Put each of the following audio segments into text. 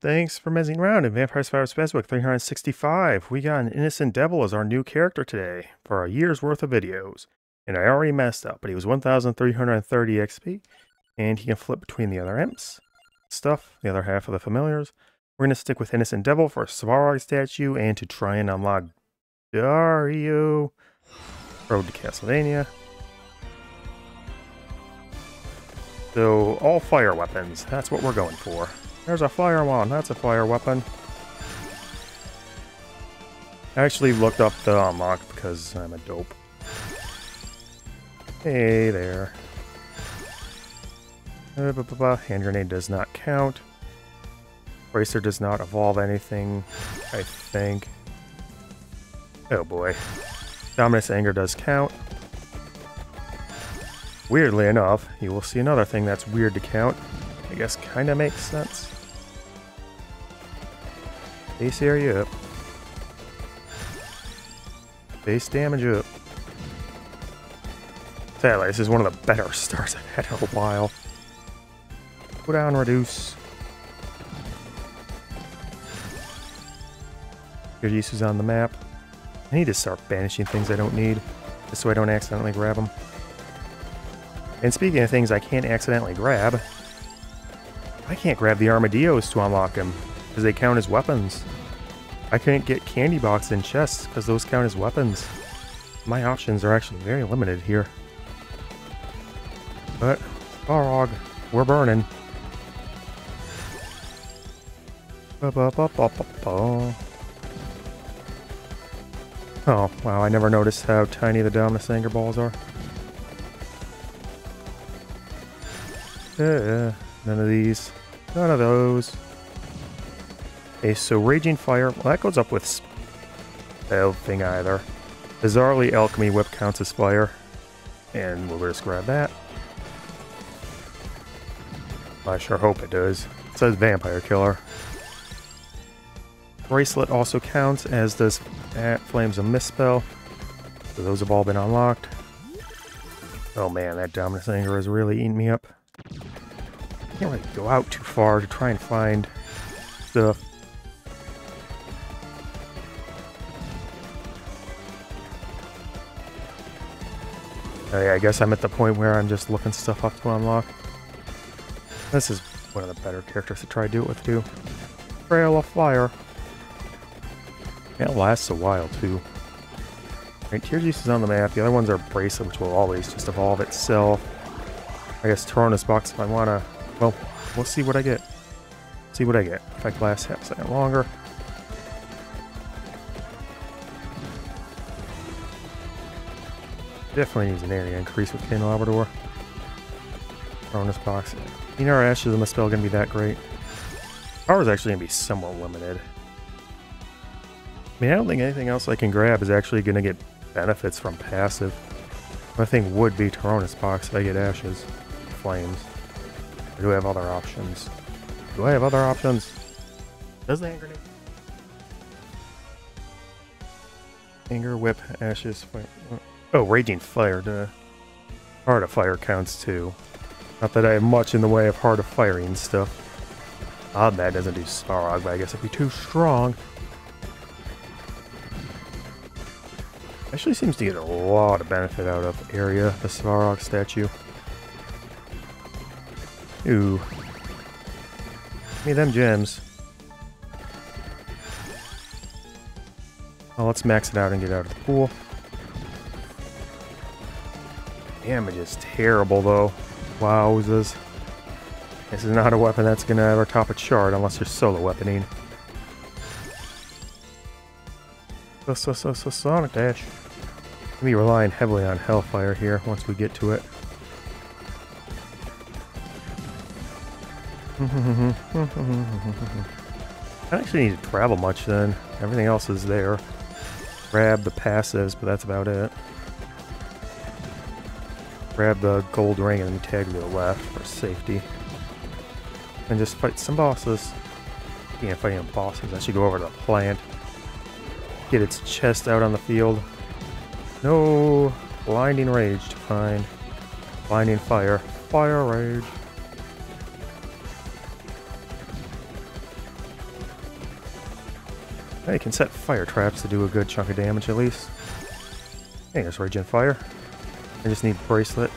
Thanks for messing around in Vampire Survivors BESWEC 365. We got an Innocent Devil as our new character today for a year's worth of videos. And I already messed up, but he was 1,330 XP. And he can flip between the other imps, stuff, the other half of the familiars. We're going to stick with Innocent Devil for a Svarog statue and to try and unlock Dario. Ode to Castlevania. So, all fire weapons. That's what we're going for. There's a fire wand. That's a fire weapon. I actually looked up the unlock because I'm a dope. Hey there. Uh, Hand grenade does not count. Bracer does not evolve anything, I think. Oh boy. Dominus Anger does count. Weirdly enough, you will see another thing that's weird to count. I guess kinda makes sense. Base area up. Base damage up. Sadly, this is one of the better starts I've had in a while. Go down, reduce. Good uses on the map. I need to start banishing things I don't need, just so I don't accidentally grab them. And speaking of things I can't accidentally grab, I can't grab the armadillos to unlock them, because they count as weapons. I can't get candy box and chests, because those count as weapons. My options are actually very limited here. But, Balrog, we're burning. Oh, wow, I never noticed how tiny the Dominus Anger balls are. Uh, none of these. None of those. Okay, so Raging Fire, well, that goes up with spell thing either. Bizarrely, Alchemy Whip counts as fire. And we'll just grab that. I sure hope it does. It says Vampire Killer. Bracelet also counts, as does Flames of Misspell. So those have all been unlocked. Oh man, that Dominus Anger is really eating me up. Can't really go out too far to try and find stuff. I guess I'm at the point where I'm just looking stuff up to unlock. This is one of the better characters to try to do it with too. Trail of Fire. It lasts a while too. Right, Tiragisú is on the map. The other ones are Bracelet, which will always just evolve itself. I guess Torrona's Box if I want to... Well, we'll see what I get. See what I get. If I last half a second longer. Definitely needs an area increase with Candelabrador. Torrona's Box. You know our Ashes of Misspell going to be that great. Power's actually going to be somewhat limited. I mean, I don't think anything else I can grab is actually going to get benefits from passive. My thing would be Torrona's Box if I get Ashes. Flames. Or do I have other options? Do I have other options? Does the hand grenade? Anger, Whip, Ashes, Fire. Oh, Raging Fire. Duh. Heart of Fire counts too. Not that I have much in the way of Heart of Firing stuff. Odd that doesn't do Svarog, but I guess it'd be too strong. Actually seems to get a lot of benefit out of area, the Svarog statue. Ooh. Give me them gems. Well, let's max it out and get out of the pool. Damage is terrible, though. Wowzers. This is not a weapon that's going to ever top a chart unless you're solo weaponing. So, so, so, so, Sonic Dash. Be relying heavily on Hellfire here once we get to it. I don't actually need to travel much then. Everything else is there. Grab the passives, but that's about it. Grab the gold ring and tag to the left for safety. And just fight some bosses. Can't fight any bosses. I should go over to the plant. Get its chest out on the field. No blinding rage to find. Blinding fire. Fire rage. Now you can set fire traps to do a good chunk of damage at least. Hey, there's Raging Fire. I just need Bracelet.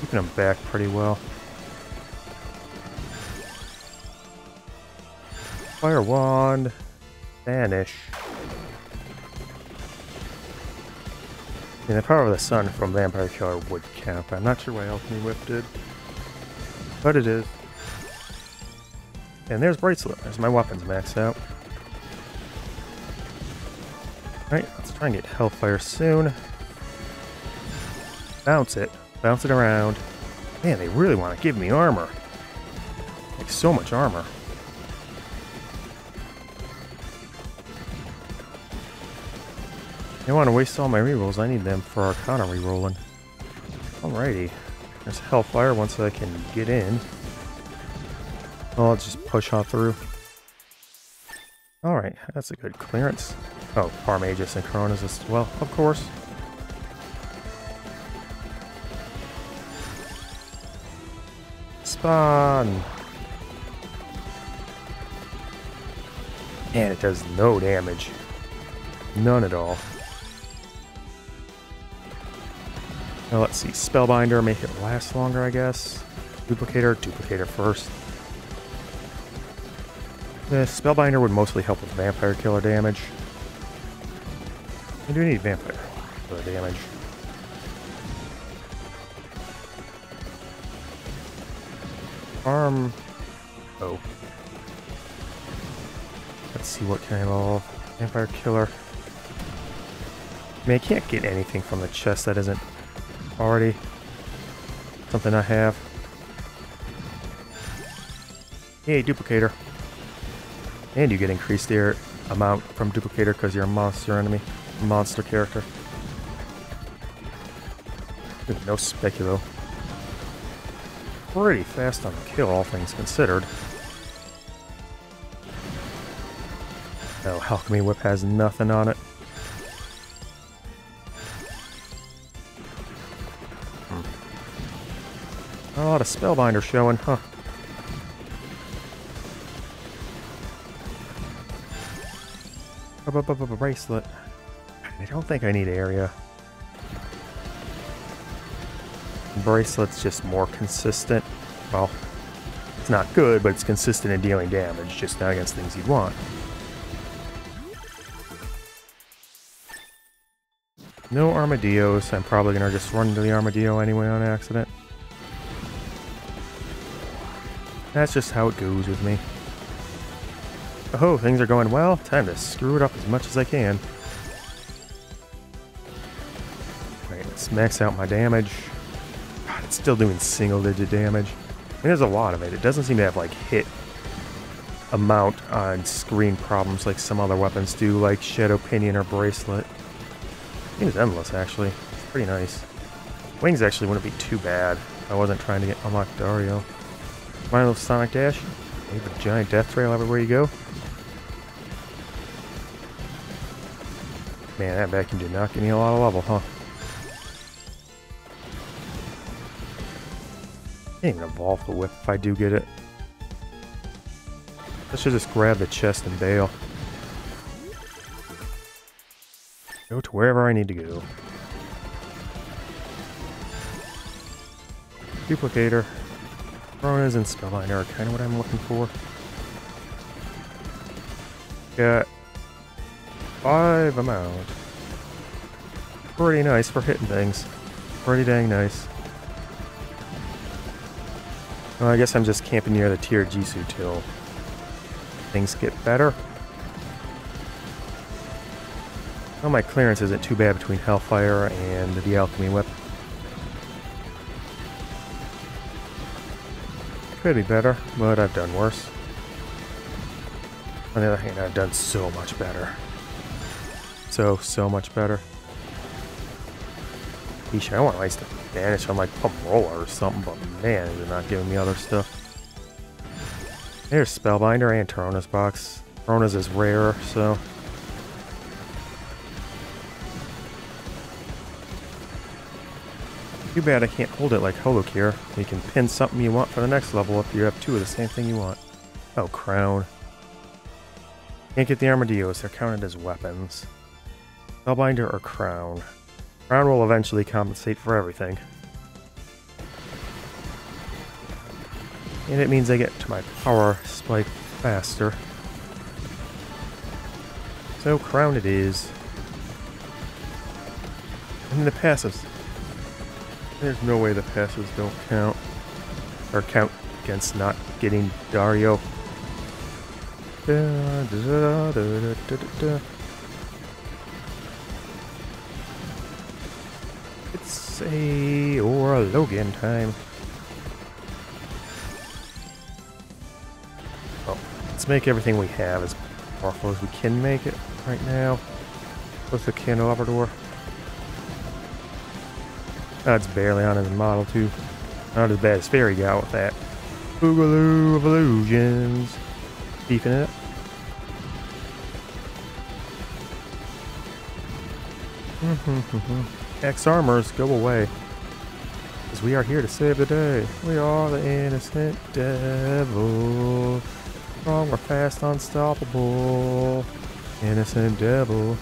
Keeping them back pretty well. Fire Wand. Vanish. And the power of the sun from Vampire Killer would count. I'm not sure why Alchemy Whip did. But it is. And there's Bracelet. There's my weapons maxed out. Alright, let's try and get Hellfire soon. Bounce it. Bounce it around. Man, they really want to give me armor. Like, so much armor. Don't want to waste all my rerolls. I need them for Arcana rerolling. Alrighty. There's Hellfire once I can get in. I'll just push on through. Alright, that's a good clearance. Oh, Parm Aegis and Coronas as well, of course. Spawn! And it does no damage. None at all. Now let's see, Spellbinder, make it last longer, I guess. Duplicator, Duplicator first. The Spellbinder would mostly help with Vampire Killer damage. I do need Vampire for the damage. Arm... Oh. Let's see what can I evolve. Vampire Killer... I mean, I can't get anything from the chest that isn't already. Something I have. Hey, duplicator. And you get increased air amount from duplicator because you're a monster enemy. Monster character. no speculo. Pretty fast on the kill, all things considered. Oh, Alchemy Whip has nothing on it. Hmm. a lot of Spellbinder showing, huh? A bracelet. I don't think I need area. Bracelet's just more consistent. Well, it's not good, but it's consistent in dealing damage, just not against things you'd want. No armadillos. I'm probably going to just run into the armadillo anyway on accident. That's just how it goes with me. Oh, things are going well. Time to screw it up as much as I can. Max out my damage. God, it's still doing single digit damage. I mean, there's a lot of it. It doesn't seem to have, like, hit amount on screen problems like some other weapons do, like Shadow Pinion or Bracelet. It is endless, actually. It's pretty nice. Wings actually wouldn't be too bad I wasn't trying to get unlocked Dario. My little Sonic Dash. Leave a giant death trail everywhere you go. Man, that vacuum did not give me a lot of level, huh? Can't even evolve the whip if I do get it. I should just grab the chest and bail. Go to wherever I need to go. Duplicator. Coronas and Spellbinder are kind of what I'm looking for. Got five amount. Pretty nice for hitting things. Pretty dang nice. Well, I guess I'm just camping near the Tiragisú till things get better. Well, my clearance isn't too bad between Hellfire and the Alchemy Whip. Could be better, but I've done worse. On the other hand, I've done so much better. So, so much better. Yeesh, I want to vanish on like Pump Roller or something, but man, they're not giving me other stuff. There's Spellbinder and Torrona's box. Torrona's is rare, so... Too bad I can't hold it like Holocure. You can pin something you want for the next level if you have two of the same thing you want. Oh, crown. Can't get the armadillos, they're counted as weapons. Spellbinder or crown? Crown will eventually compensate for everything. And it means I get to my power spike faster. So crown it is. And the passives. There's no way the passives don't count. Or count against not getting Dario. Da, da, da, it's a or a Logan time. Well, let's make everything we have as powerful as we can make it right now. With the candelabra. That's barely on his model, too. Not as bad as Fairy got with that. Boogaloo of Illusions. Beefing it. X armors, go away. Because we are here to save the day. We are the innocent devil. Strong, we're fast, unstoppable. Innocent devil.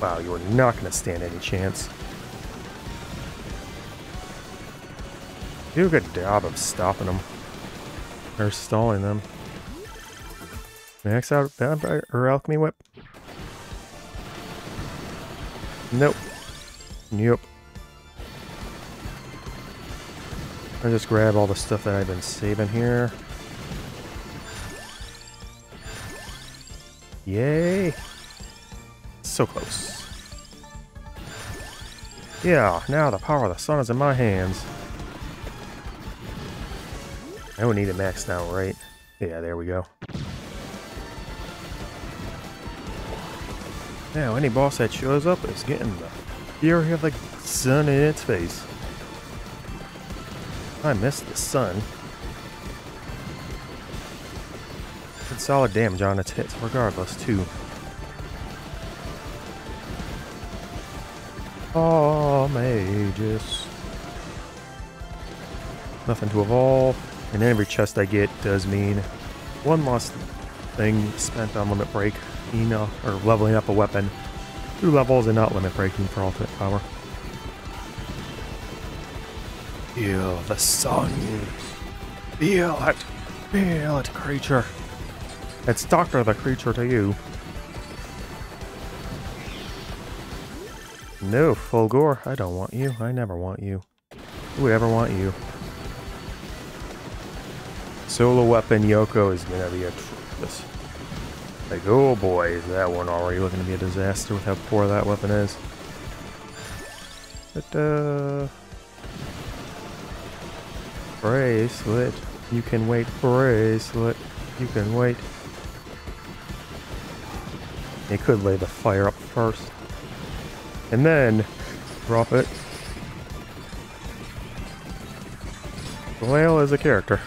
Wow, you are not going to stand any chance. Do a good job of stopping them. Or stalling them. Max out Vampire or Alchemy Whip. Nope. Nope. I just grab all the stuff that I've been saving here. Yay! So close. Yeah, now the power of the sun is in my hands. I don't need it maxed out, right? Yeah, there we go. Now, any boss that shows up is getting the fury of the sun in its face. I missed the sun. Did solid damage on its hits regardless, too. Oh, mages. Nothing to evolve. And every chest I get does mean one lost thing spent on limit break, know, or leveling up a weapon. through levels and not limit breaking for ultimate power. Feel the sun. Feel it. Feel it, creature. It's Doctor the creature to you. No, Fulgore, I don't want you. I never want you. Who ever want you? Solo weapon Yoko is gonna be atrocious. Like, oh boy, is that one already looking to be a disaster with how poor that weapon is. But, uh... Bracelet. You can wait, bracelet. You can wait. They could lay the fire up first and then drop it. Whale is a character.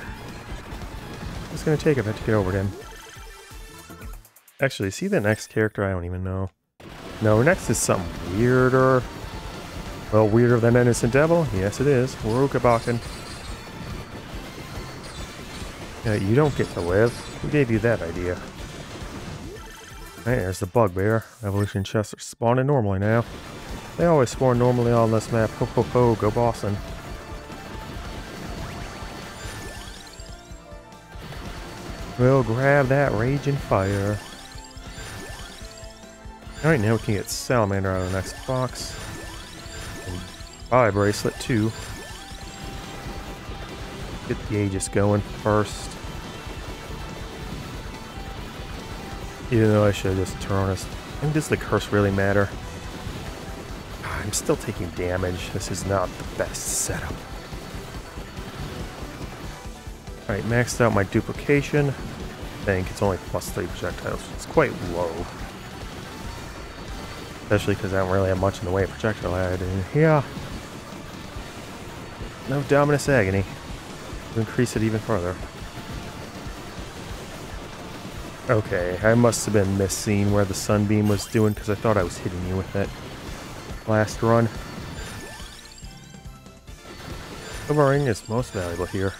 It's gonna take a bit to get over him. Actually, see the next character? I don't even know. No, next is something weirder. Well, weirder than Innocent Devil? Yes, it is. Rokabakken. Yeah, you don't get to live. Who gave you that idea? Hey, there's the bugbear. Evolution chests are spawning normally now. They always spawn normally on this map. Ho ho ho, go Boston. We'll grab that raging fire. Alright, now we can get Salamander out of the next box. And buy bracelet too. Get the Aegis going first. Even though I should have just Tyrannus. And does the curse really matter? I'm still taking damage. This is not the best setup. Alright, maxed out my duplication. I think it's only plus 3 projectiles. It's quite low. Especially because I don't really have much in the way of projectile add. yeah. No Dominus Agony. Increase it even further. Okay, I must have been missing where the sunbeam was doing because I thought I was hitting you with it. Last run. Ring is most valuable here.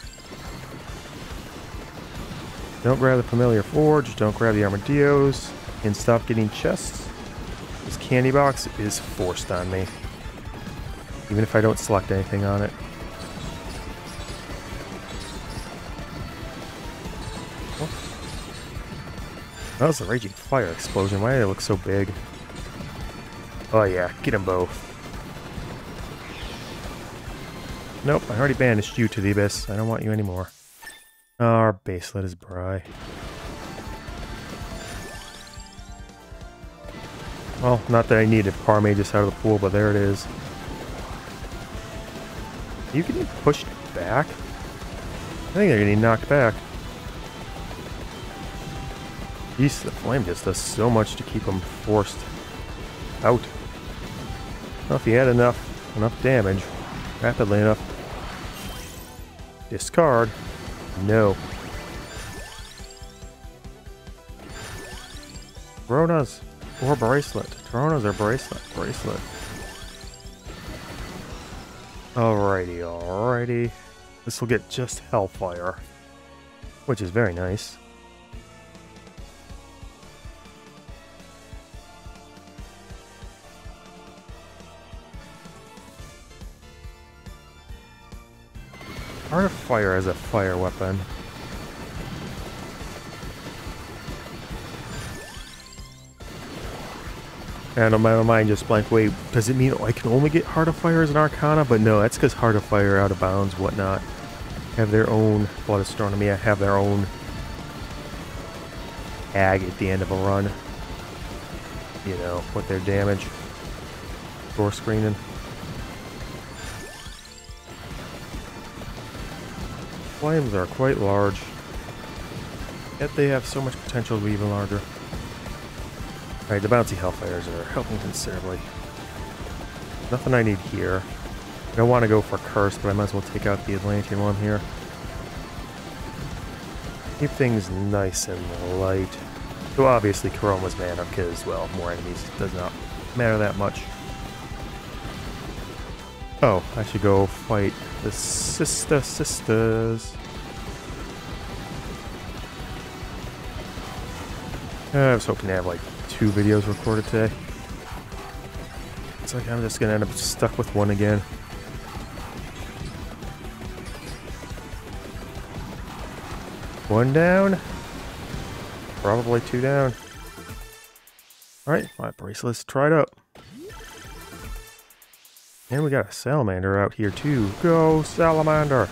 Don't grab the familiar forge, don't grab the armadillos, and stop getting chests. Candy box is forced on me. Even if I don't select anything on it. Oh. That was a raging fire explosion. Why did it look so big? Oh yeah, get them both. Nope, I already banished you to the abyss. I don't want you anymore. Oh, our baselet is Bry. Well, not that I needed Parm Aegis out of the pool, but there it is. You getting pushed back? I think they're getting knocked back. Jeez, the flame just does so much to keep them forced out. Well, if he had enough enough damage, rapidly enough. Discard. No. Coronas or bracelet. Coronas or bracelet. Bracelet. Alrighty, alrighty. This will get just Hellfire, which is very nice. Heart of Fire as a fire weapon. And on my mind just blank. Wait, does it mean I can only get Heart of Fire as an Arcana? But no, that's because Heart of Fire, Out of Bounds, whatnot, have their own Blood Astronomy. Have their own ag at the end of a run. You know, with their damage. Door screening. flames are quite large, yet they have so much potential to be even larger. Alright, the bouncy hellfires are helping considerably. Nothing I need here. I don't want to go for curse, but I might as well take out the Atlantean one here. Keep things nice and light. So obviously Corona's man up because, well, more enemies does not matter that much. Oh, I should go fight the sister sisters. I was hoping to have like two videos recorded today. It's like I'm just gonna end up stuck with one again. One down. Probably two down. Alright, my bracelet's tried up. And we got a salamander out here too. Go salamander!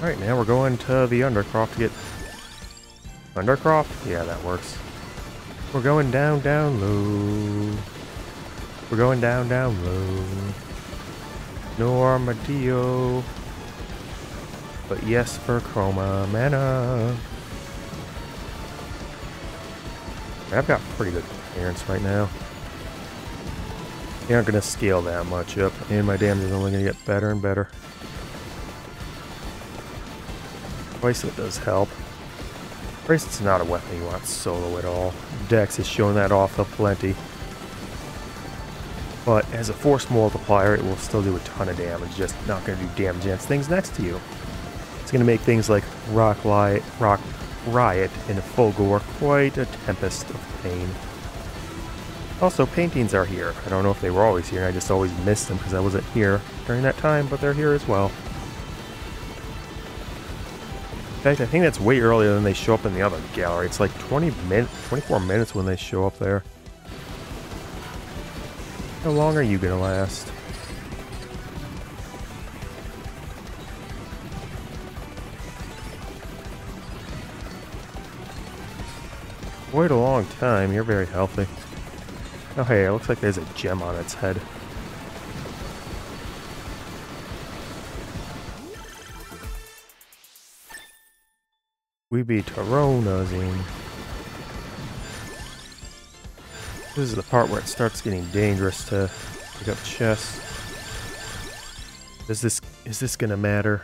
Alright, now we're going to the Undercroft to get... Undercroft? Yeah, that works. We're going down, down low. We're going down, down low. No armadillo. But yes for chroma mana. I've got pretty good clearance right now. They aren't going to scale that much up, and my damage is only going to get better and better. Bracelet does help. Bracelet's not a weapon you want solo at all. Dex is showing that off a plenty. But as a force multiplier, it will still do a ton of damage, just not going to do damage against things next to you. It's going to make things like Rock Light, Rock Riot and Fulgore quite a tempest of pain. Also, paintings are here. I don't know if they were always here, and I just always missed them because I wasn't here during that time, but they're here as well. Fact, I think that's way earlier than they show up in the other gallery. It's like 20 minutes, 24 minutes when they show up there. How long are you gonna last? Quite a long time. You're very healthy. Oh hey, it looks like there's a gem on its head. We be Taronazine. This is the part where it starts getting dangerous to pick up chests. Is this is this gonna matter?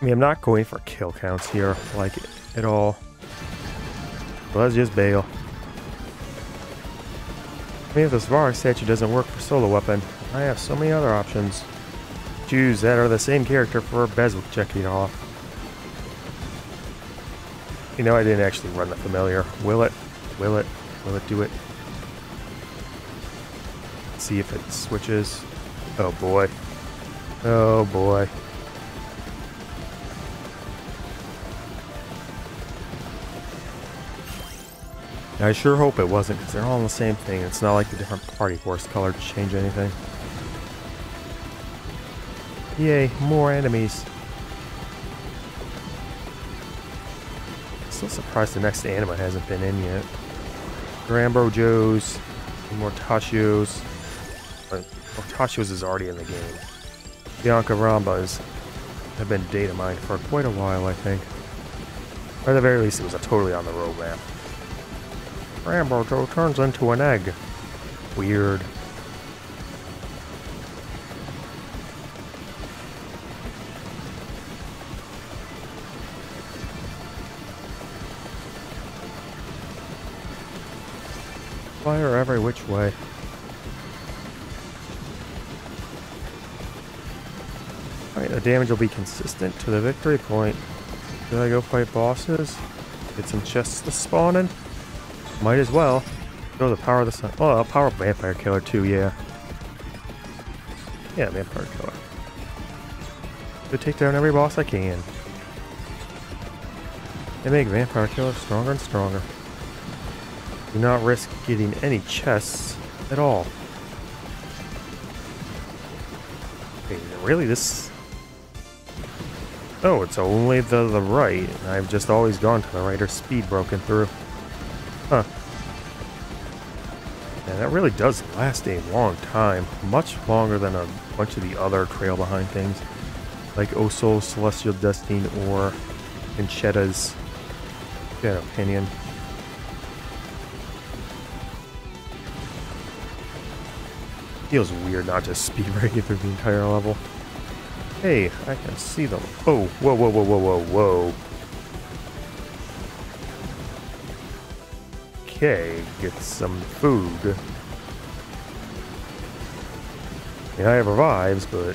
I mean, I'm not going for kill counts here, like at all. Let's just bail. I mean, if the Svarog statue doesn't work for solo weapon, I have so many other options. Choose that are the same character for BESWEC checking off. You know, I didn't actually run the familiar. Will it? Will it? Will it do it? see if it switches. Oh boy. Oh boy. I sure hope it wasn't, because they're all the same thing. It's not like the different party horse colors change anything. Yay, more enemies. Still surprised the next anima hasn't been in yet. Rambo Joes, Mortaccios. Uh, Mortaccios is already in the game. Bianca Rambas have been data mined for quite a while, I think. Or at the very least, it was a totally on the roadmap. Rambo Joe turns into an egg. Weird. Fire every which way. Alright, the damage will be consistent to the victory point. Did I go fight bosses? Get some chests to spawn in? Might as well. Show the power of the sun. Oh, I'll power Vampire Killer too, yeah. Yeah, Vampire Killer. To take down every boss I can. They make Vampire Killer stronger and stronger. Do not risk getting any chests at all. Okay, really, this... Oh, it's only the, the right. I've just always gone to the right or speed broken through. Huh. Yeah, that really does last a long time. Much longer than a bunch of the other trail behind things. Like Oso, Celestial Destiny, or Enchetta's opinion. Feels weird not just speed breaking through the entire level. Hey, I can see them. Oh, whoa, whoa, whoa, whoa, whoa, whoa. Okay, get some food. Yeah, I have revives, but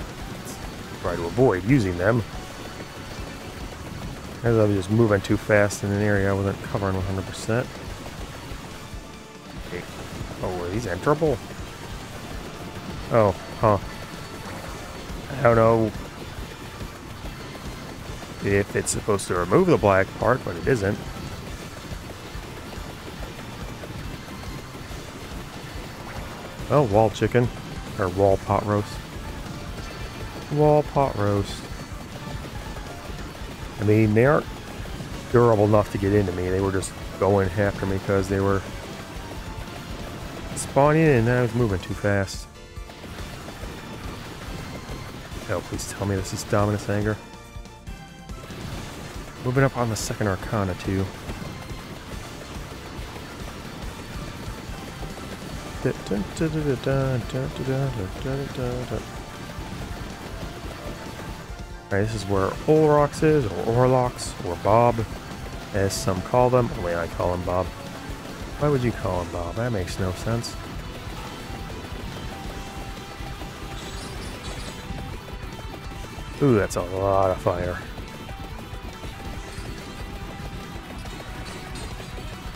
try to avoid using them. As I was just moving too fast in an area I wasn't covering 100%. Okay. Oh, are these enterable? Oh, huh. I don't know if it's supposed to remove the black part, but it isn't. Oh, wall chicken. Or wall pot roast. Wall pot roast. I mean, they aren't durable enough to get into me. They were just going after me because they were spawning in and I was moving too fast. Oh, please tell me this is Dominus Anger. Moving up on the second Arcana, too. Alright, this is where Olrox is, or Orlox, or Bob, as some call them. Oh, wait, I call him Bob. Why would you call him Bob? That makes no sense. Ooh, that's a lot of fire.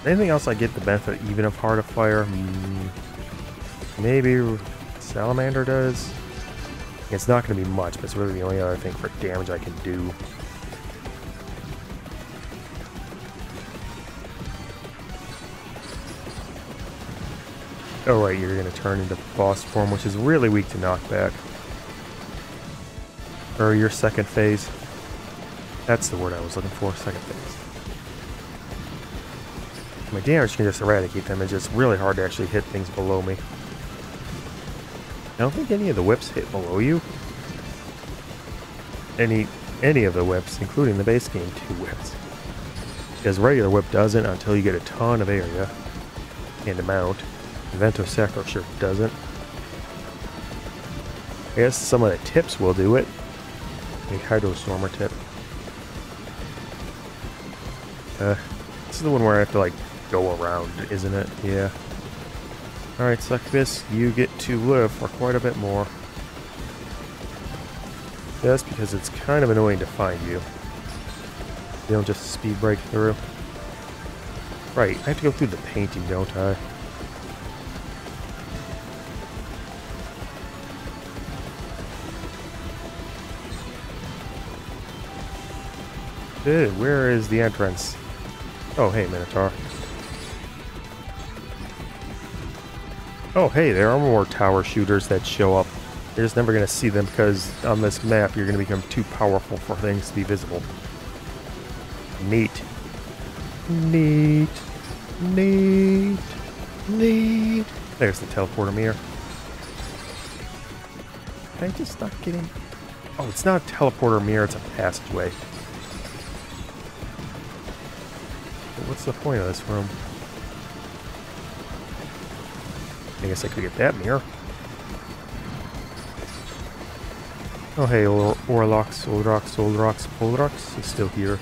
Anything else I get the benefit even of Heart of Fire? Mm, maybe Salamander does. It's not going to be much, but it's really the only other thing for damage I can do. Oh right, you're going to turn into boss form, which is really weak to knockback. Or your second phase. That's the word I was looking for, second phase. My damage can just eradicate them, it's just really hard to actually hit things below me. I don't think any of the whips hit below you. Any any of the whips, including the base game 2 whips. Because regular whip doesn't until you get a ton of area and amount. Vento Sacro sure doesn't. I guess some of the tips will do it. A Hydrostormer tip. Uh, this is the one where I have to like go around, isn't it? Yeah. Alright, suck this. you get to live for quite a bit more. Just because it's kind of annoying to find you. You don't just speed break through. Right, I have to go through the painting, don't I? Where is the entrance? Oh, hey, Minotaur. Oh, hey, there are more tower shooters that show up. You're just never going to see them because on this map you're going to become too powerful for things to be visible. Neat. Neat. Neat. Neat. There's the teleporter mirror. Can I just stop getting... Oh, it's not a teleporter mirror, it's a passageway. What's the point of this room? I guess I could get that mirror. Oh hey, or Orlox, Oldrox, Oldrox, Polrox is still here.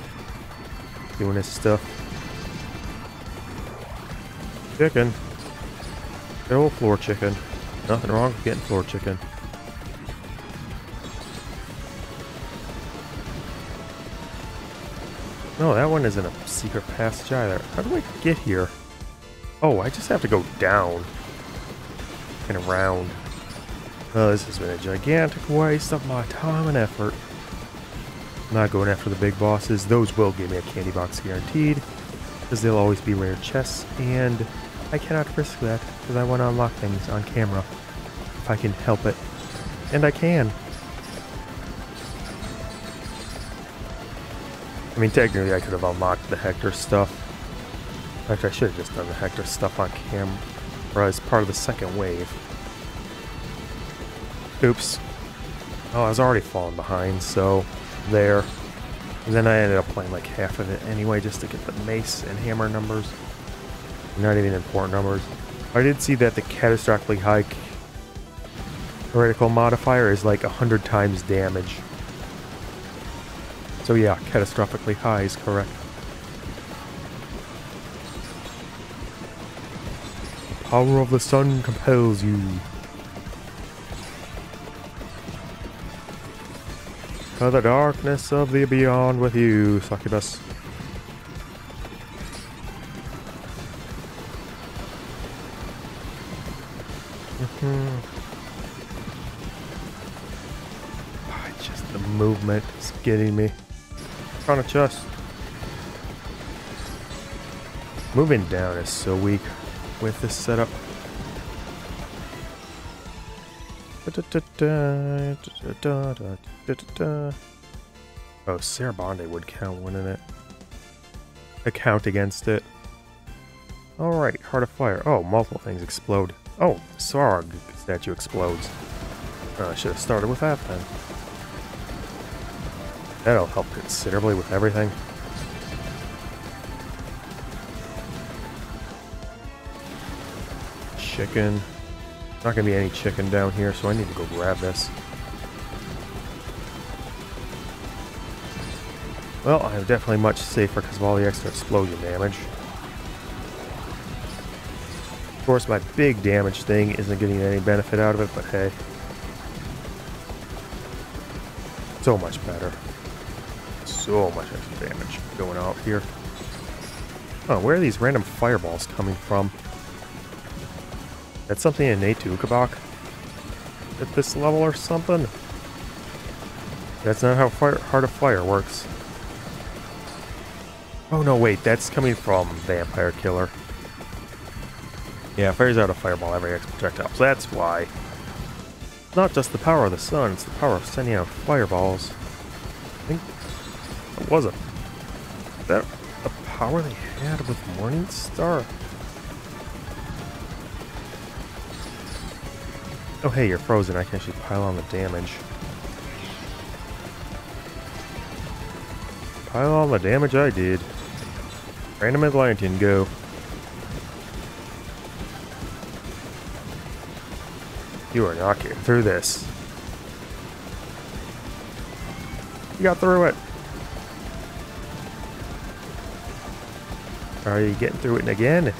Doing his stuff. Chicken. Good old floor chicken. Nothing wrong with getting floor chicken. No, that one isn't a secret passage either. How do I get here? Oh, I just have to go down. And around. Oh, this has been a gigantic waste of my time and effort. I'm not going after the big bosses. Those will give me a candy box guaranteed. Because they'll always be rare chests. And I cannot risk that. Because I want to unlock things on camera. If I can help it. And I can. Mean, technically, I could have unlocked the Hector stuff. Fact, I should have just done the Hector stuff on camera or as part of the second wave. Oops. Oh, I was already falling behind, so there. And then I ended up playing like half of it anyway, just to get the mace and hammer numbers. Not even important numbers. I did see that the catastrophically high critical modifier is like 100 times damage. So yeah, catastrophically high is correct. The power of the sun compels you. To the darkness of the beyond with you, Succubus. Mm-hmm. Just the movement is getting me on a chest. Moving down is so weak with this setup. Oh, Sarabande would count, wouldn't it? Account against it. Alright, Heart of Fire. Oh, multiple things explode. Oh, Svarog statue explodes. Oh, I should have started with that then. That'll help considerably with everything. Chicken. Not gonna be any chicken down here, so I need to go grab this. Well, I'm definitely much safer because of all the extra explosion damage. Of course, my big damage thing isn't getting any benefit out of it, but hey. So much better so much extra damage going out here. Oh, where are these random fireballs coming from? That's something innate to Ukobok? At this level or something? That's not how fire, Heart of Fire works. Oh no, wait, that's coming from Vampire Killer. Yeah, fires out a fireball every X projectile, so that's why. It's not just the power of the sun, it's the power of sending out fireballs. Was it? That the power they had with Morning Star? Oh hey, you're frozen. I can actually pile on the damage. Pile on the damage I did. Random Atlantean, go. You are not getting through this. You got through it. Are you getting through it again?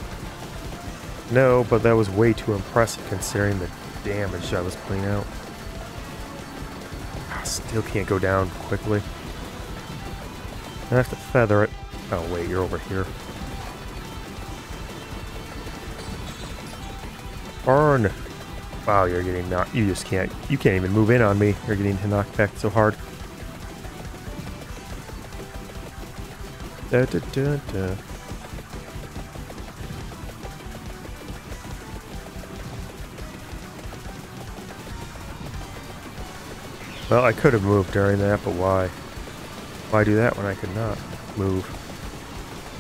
No, but that was way too impressive considering the damage I was putting out. Ah, Still can't go down quickly. I have to feather it. Oh wait, you're over here. Burn! Wow, you're getting knocked. You just can't. You can't even move in on me. You're getting knocked back so hard. Da, da, da, Well, I could have moved during that, but why? Why do that when I could not move?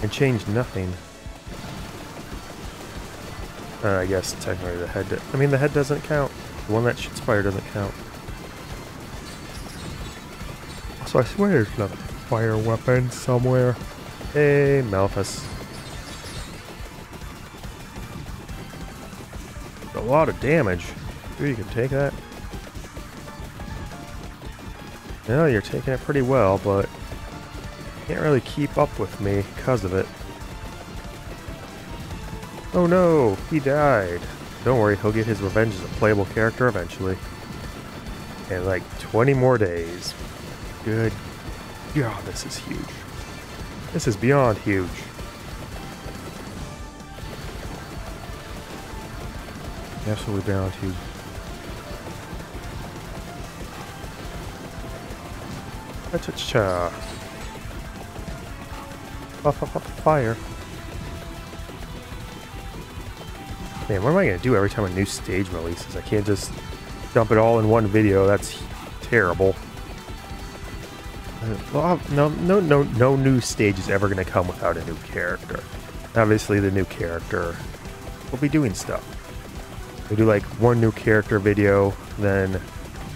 And change nothing. Uh, I guess technically the head... I mean, the head doesn't count. The one that shoots fire doesn't count. So I swear there's another fire weapon somewhere. Hey, Malphas. A lot of damage. Ooh, you can take that. No, you're taking it pretty well, but can't really keep up with me because of it. Oh no, he died. Don't worry, he'll get his revenge as a playable character eventually. In like 20 more days. Good. God, this is huge. This is beyond huge. Absolutely beyond huge. Cha-cha-cha. Fire. Man, what am I going to do every time a new stage releases? I can't just dump it all in one video. That's terrible. Well, no, no, no, no new stage is ever going to come without a new character. Obviously, the new character will be doing stuff. We do like one new character video, then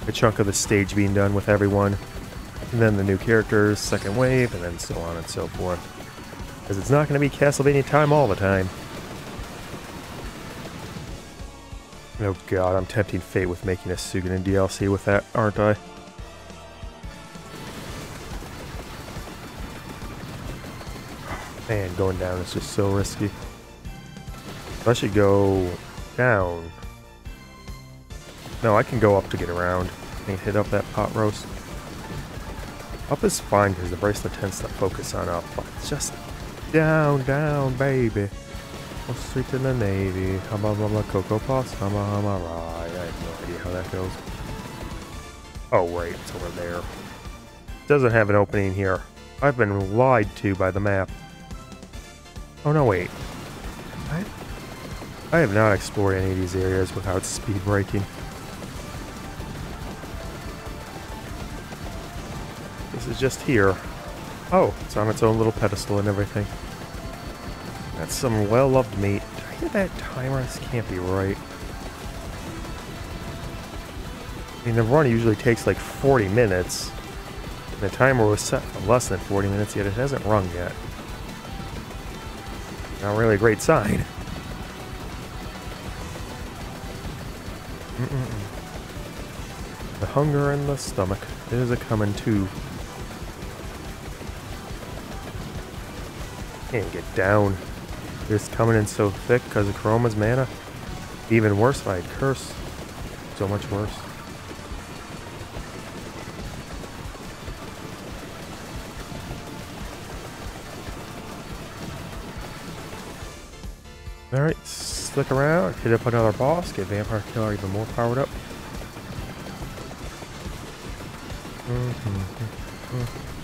a chunk of the stage being done with everyone, and then the new characters, second wave, and then so on and so forth. Because it's not going to be Castlevania time all the time. Oh god, I'm tempting fate with making a Suikoden DLC with that, aren't I? Man, going down is just so risky. I should go down. No, I can go up to get around and hit up that pot roast. Up is fine because the bracelet tends to focus on up, but just down, down, baby. Go straight to the Navy. Hubba bubba cocoa puffs. Hama hama rye. I have no idea how that goes. Oh, wait, it's over there. Doesn't have an opening here. I've been lied to by the map. Oh, no, wait. I, I have not explored any of these areas without speed braking. This is just here. Oh, it's on its own little pedestal and everything. That's some well-loved meat. Did I hear that timer? This can't be right. I mean, the run usually takes like 40 minutes. And the timer was set for less than 40 minutes, yet it hasn't rung yet. Not really a great sign. Mm -mm the hunger in the stomach is a coming too. Can't get down. It's coming in so thick because of Chroma's mana. Even worse if I had Curse. So much worse. Alright, stick around, hit up another boss, get Vampire Killer even more powered up. Mm -hmm. Mm -hmm.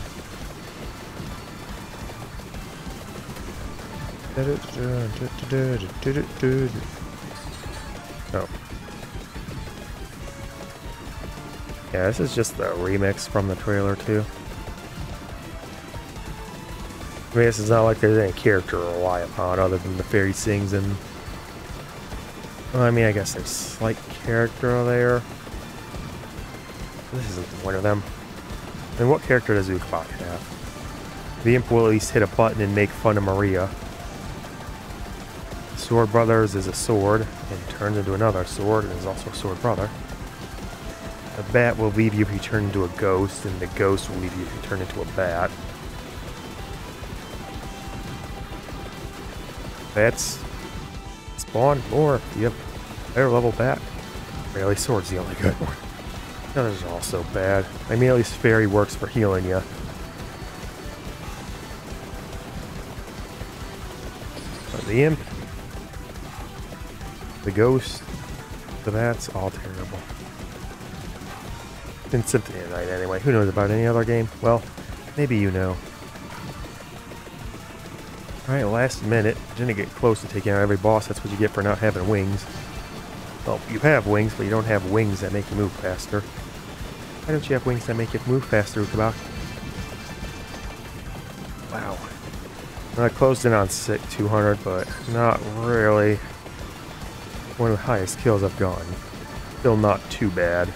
Oh. Yeah, this is just the remix from the trailer too. I mean, this is not like there's any character to rely upon other than the fairy sings and... Well, I mean, I guess there's slight character there. This isn't one of them. And what character does Ukoback have? The imp will at least hit a button and make fun of Maria. Sword Brothers is a sword and turns into another sword and is also a sword brother. A bat will leave you if you turn into a ghost, and the ghost will leave you if you turn into a bat. That's it's spawn more. Have higher level back. Really, sword's the only good one. The others are all so bad. I mean, at least fairy works for healing you. The imp, the ghost, the bats, all terrible. In Symphony of Night anyway. Who knows about any other game? Well, maybe you know. Alright, last minute. Didn't get close to taking out every boss. That's what you get for not having wings. Well, you have wings, but you don't have wings that make you move faster. Why don't you have wings that make you move faster, Ukoback? Wow. I closed in on 200, but not really one of the highest kills I've gotten. Still not too bad.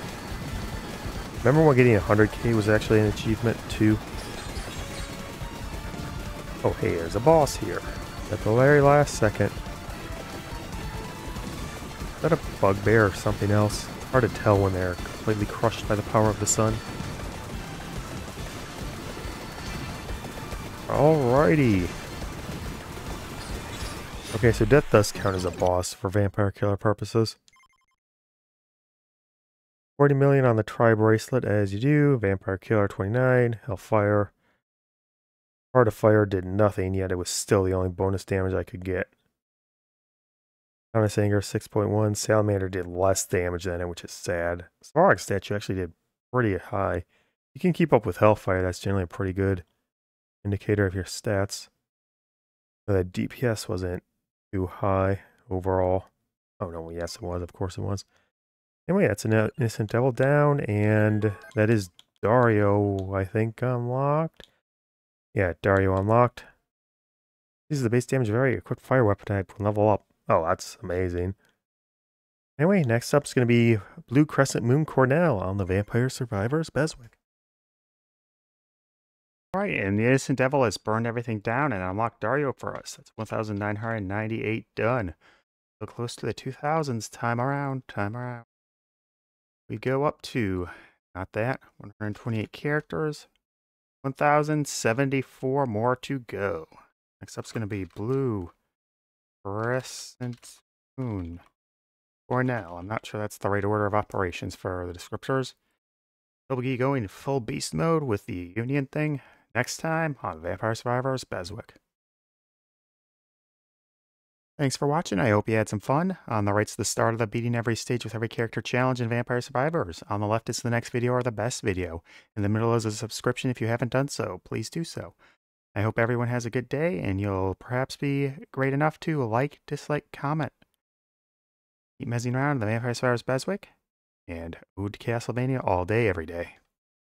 Remember when getting 100k was actually an achievement too? Oh hey, there's a boss here. At the very last second. Is that a bugbear or something else? Hard to tell when they're completely crushed by the power of the sun. Alrighty. Okay, so death does count as a boss for vampire killer purposes. 40 million on the tri bracelet as you do. Vampire Killer 29. Hellfire. Heart of Fire did nothing, yet it was still the only bonus damage I could get. Honest Anger 6.1. Salamander did less damage than it, which is sad. Svarog statue actually did pretty high. You can keep up with Hellfire, that's generally a pretty good indicator of your stats. The DPS wasn't too high overall. Oh no, yes it was, of course it was. Anyway, that's an uh, Innocent Devil down, and that is Dario, I think, unlocked. Yeah, Dario unlocked. This is the base damage vary. A quick fire weapon type can level up. Oh, that's amazing. Anyway, next up is going to be Blue Crescent Moon Cornell on the Vampire Survivors BESWEC. Alright, and the Innocent Devil has burned everything down and unlocked Dario for us. That's 1,998 done. So close to the 2,000s. Time around, time around we go up to, not that, 128 characters, 1,074 more to go. Next up's going to be Blue Crescent Moon. For now, I'm not sure that's the right order of operations for the descriptors. We'll be going full beast mode with the Union thing next time on Vampire Survivors BESWEC. Thanks for watching. I hope you had some fun. On the right's the start of the beating every stage with every character challenge in Vampire Survivors. On the left is the next video or the best video. In the middle is a subscription if you haven't done so. Please do so. I hope everyone has a good day and you'll perhaps be great enough to like, dislike, comment. Keep messing around the Vampire Survivors BESWEC Ode to Castlevania all day, every day.